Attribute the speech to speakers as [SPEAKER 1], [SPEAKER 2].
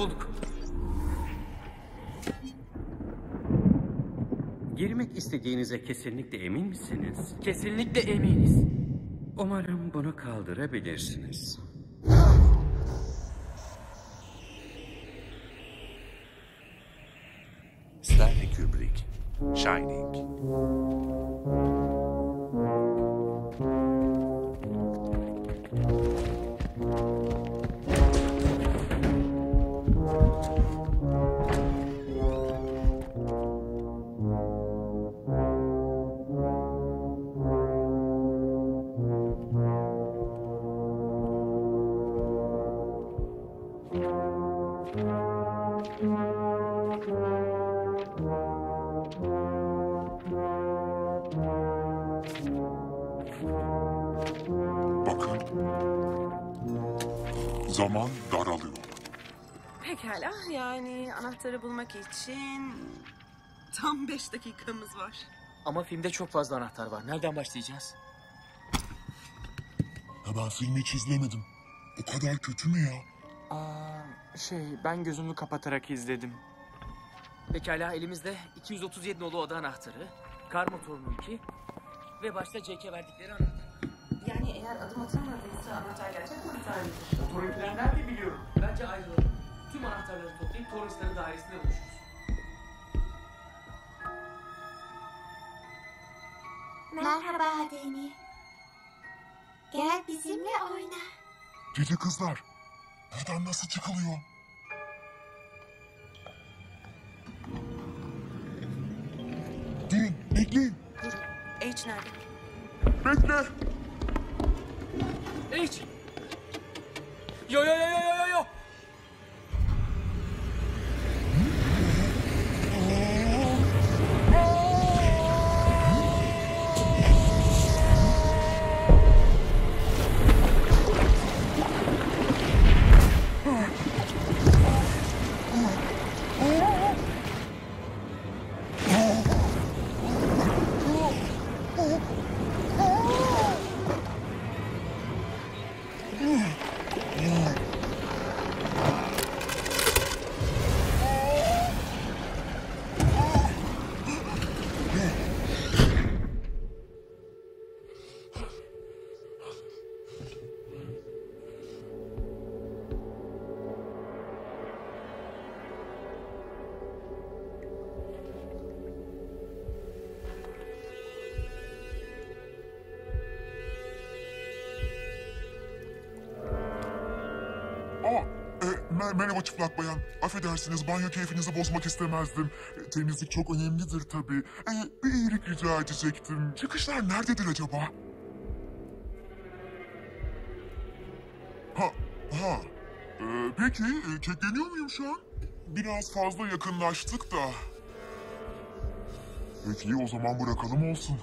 [SPEAKER 1] Bulduk.
[SPEAKER 2] Girmek istediğinize kesinlikle emin misiniz?
[SPEAKER 1] Kesinlikle eminiz.
[SPEAKER 2] Umarım bunu kaldırabilirsiniz.
[SPEAKER 3] Stanley Kubrick, Shining.
[SPEAKER 4] Zaman daralıyor.
[SPEAKER 5] Pekala yani anahtarı bulmak için tam beş dakikamız var.
[SPEAKER 1] Ama filmde çok fazla anahtar var. Nereden başlayacağız?
[SPEAKER 4] Ya ben filmi hiç izlemedim. O kadar kötü mü ya?
[SPEAKER 6] Aa, şey ben gözümü kapatarak izledim.
[SPEAKER 1] Pekala elimizde 237 nolu oda anahtarı, kar motorunun iki ve başta Jake'e verdikleri anahtar.
[SPEAKER 5] Mıdır?
[SPEAKER 6] Motorunkiler nerede biliyorum.
[SPEAKER 1] Bence ayrılalım. Tüm anahtarları toplayıp Torres'ların dairesinde buluşuruz.
[SPEAKER 7] Merhaba Deni. Gel bizimle oyna.
[SPEAKER 4] Cici kızlar. Buradan nasıl çıkılıyor? Durun, bekleyin.
[SPEAKER 5] H nerede?
[SPEAKER 4] Bekle.
[SPEAKER 1] H! よよよよよよ Yeah.
[SPEAKER 4] Aa, e, mer- merhaba çıplak bayan. Affedersiniz banyo keyfinizi bozmak istemezdim. E, temizlik çok önemlidir tabii. E, bir iyilik rica edecektim. Çıkışlar nerededir acaba? Ha, ha. E, peki, e, kekleniyor muyum şu an? Biraz fazla yakınlaştık da. Peki o zaman bırakalım olsun.